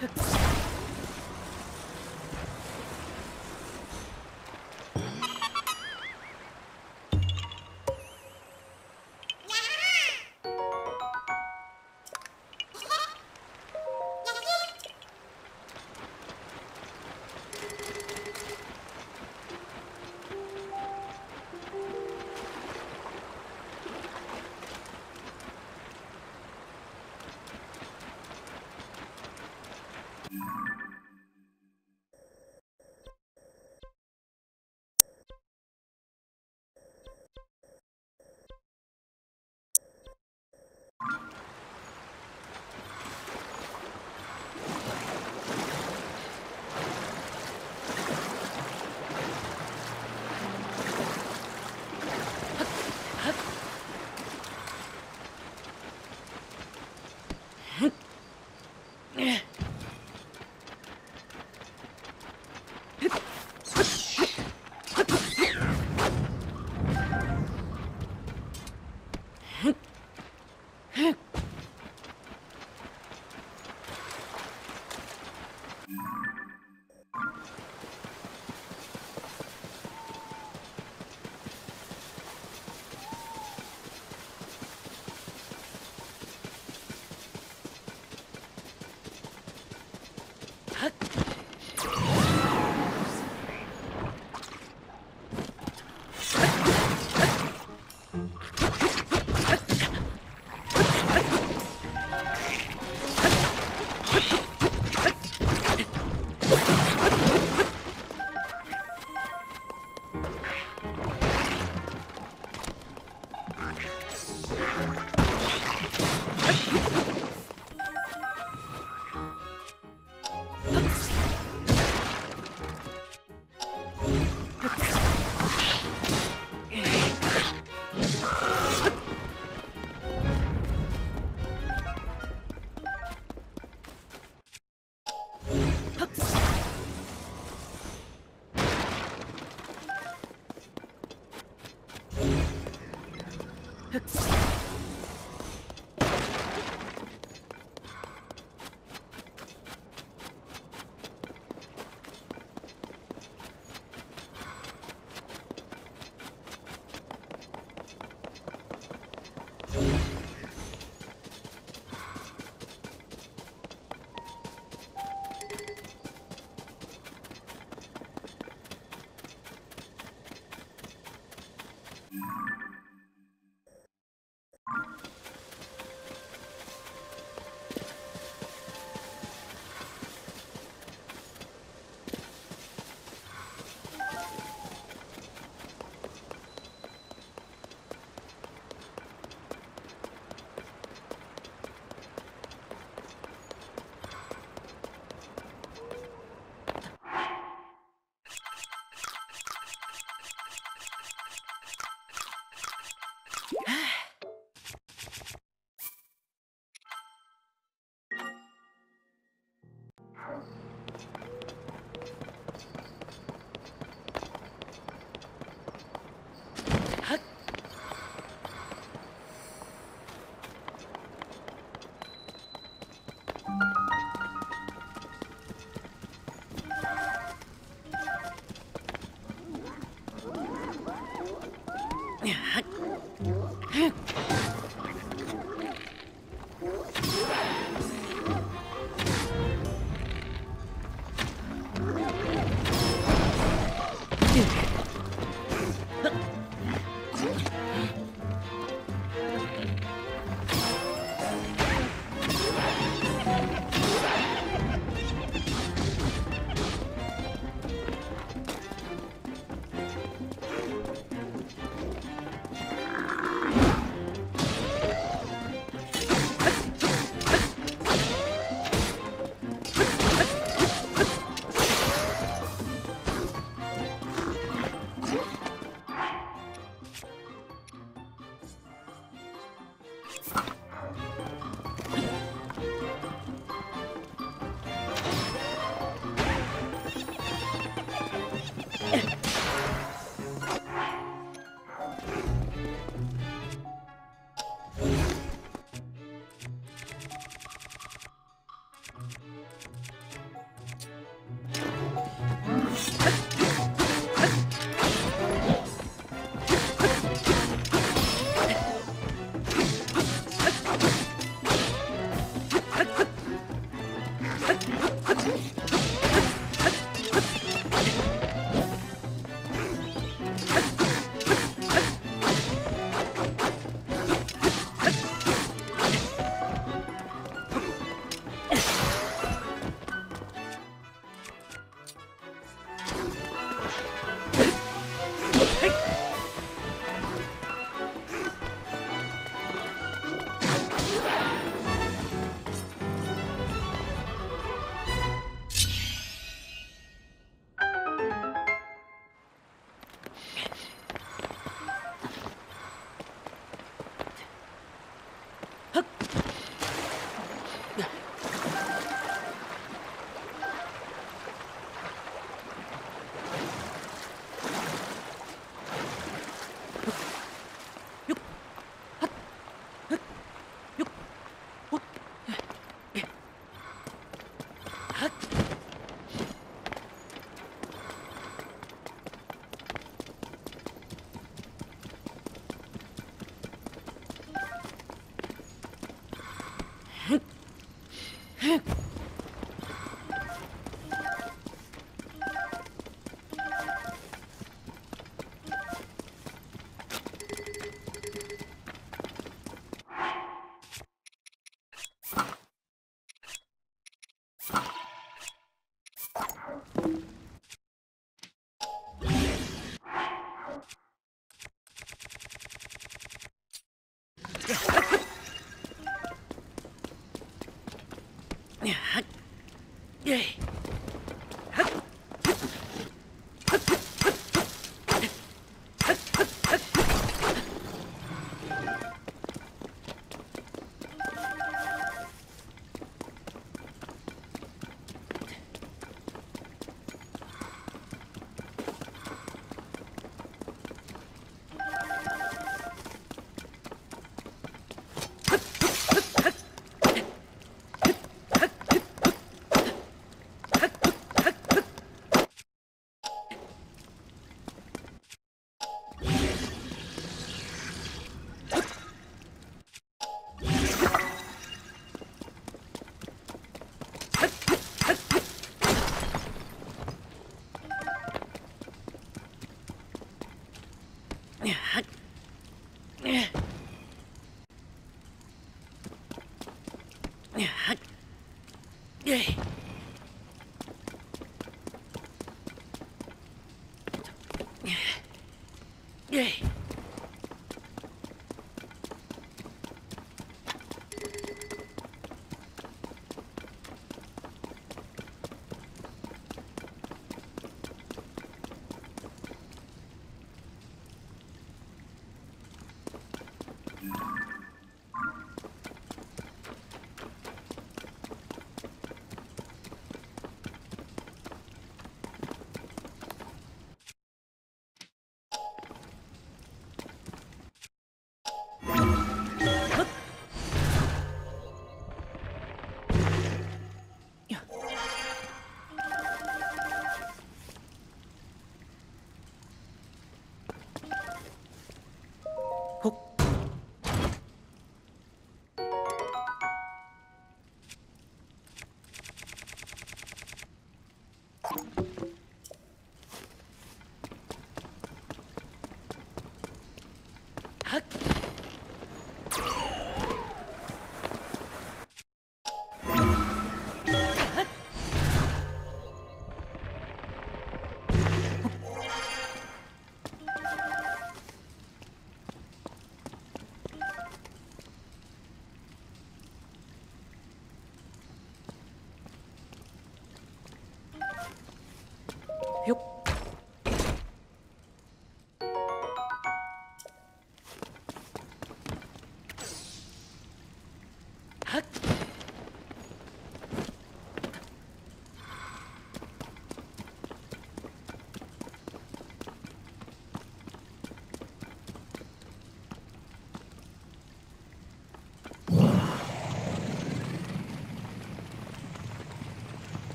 Ha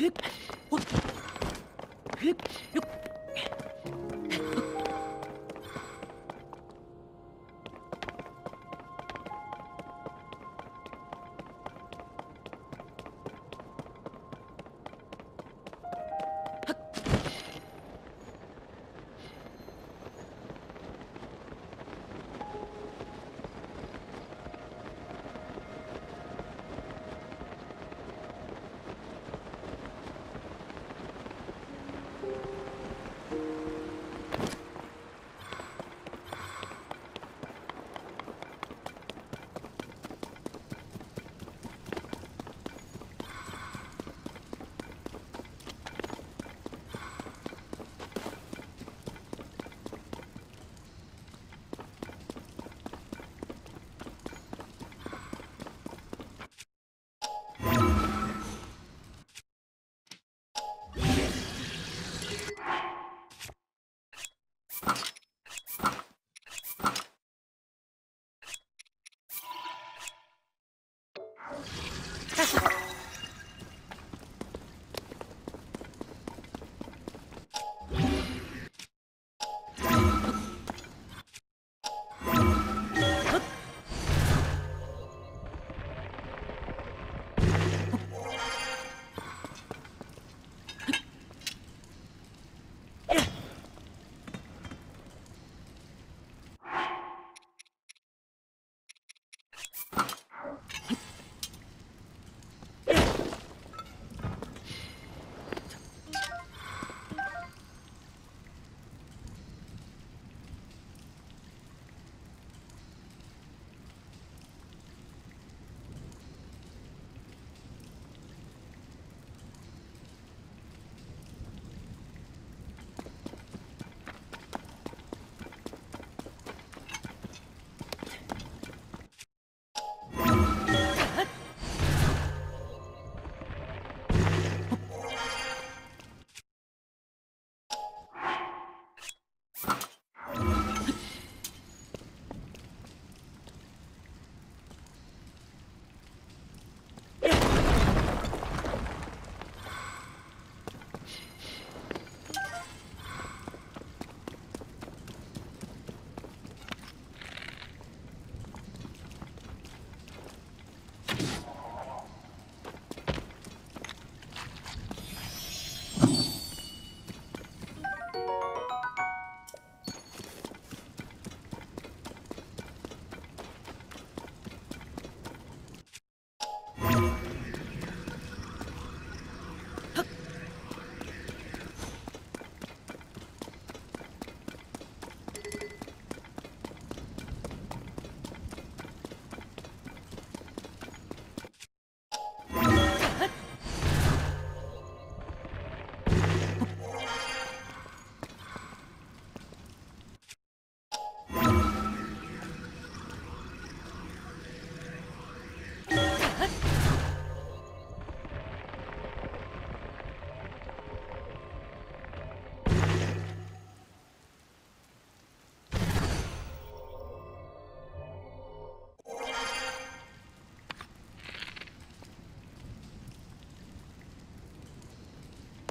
ฮึบฮึบฮึบ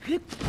ฮึ